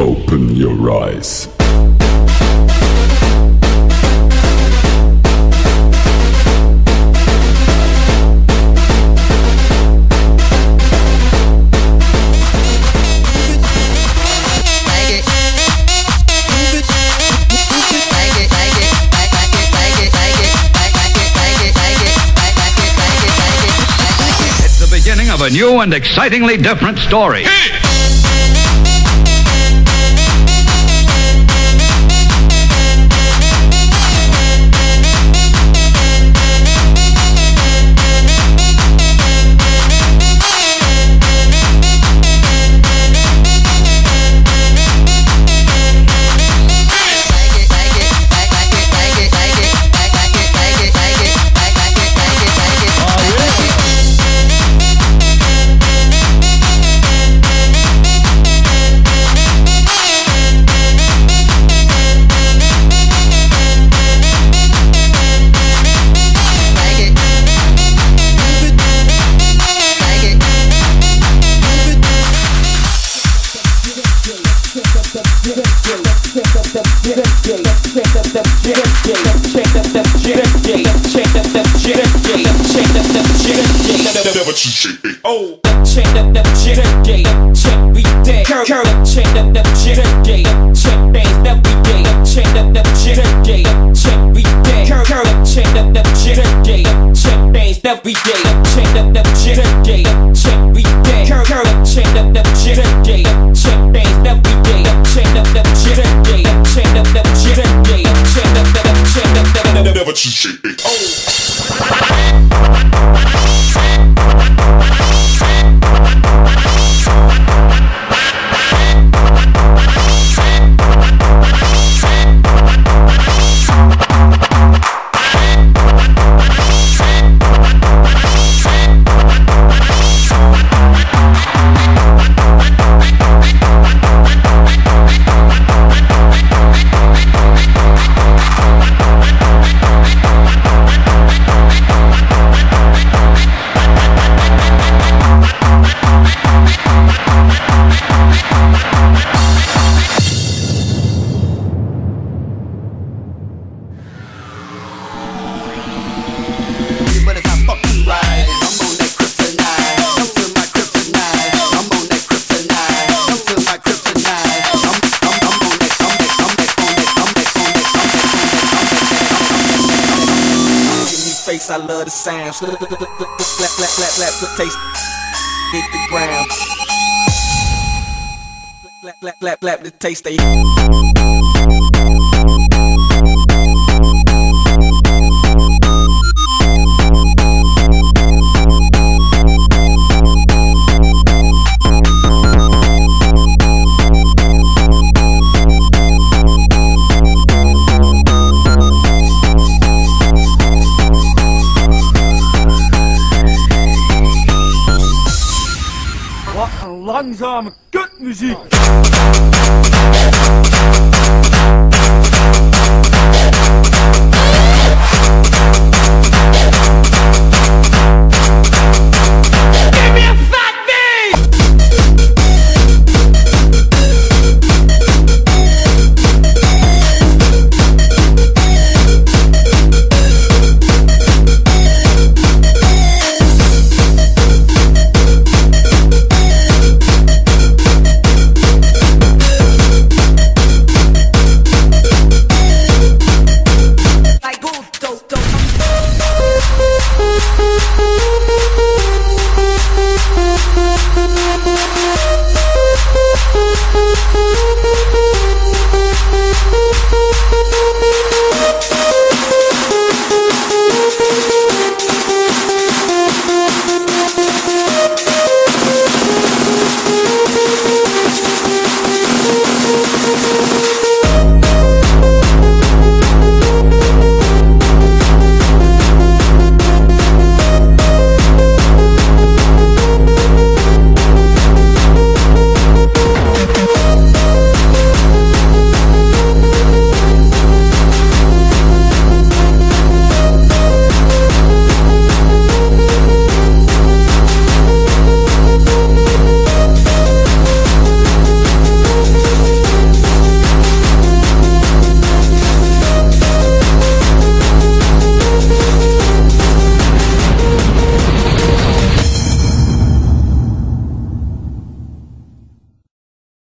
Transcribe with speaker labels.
Speaker 1: Open your eyes.
Speaker 2: It's the beginning of a new and excitingly different story.
Speaker 3: Never Oh.
Speaker 4: Check that that shit, yeah. Check we dead. Curl, curl. Check that that shit, yeah. Check things that we did. Check that that shit, yeah. Check
Speaker 5: I love the sound. Slap, slap, slap, slap, slap, slap, taste. Hit the ground. Slap, slap, slap, slap, the taste. They.
Speaker 4: Wat
Speaker 6: een langzame kutmuziek!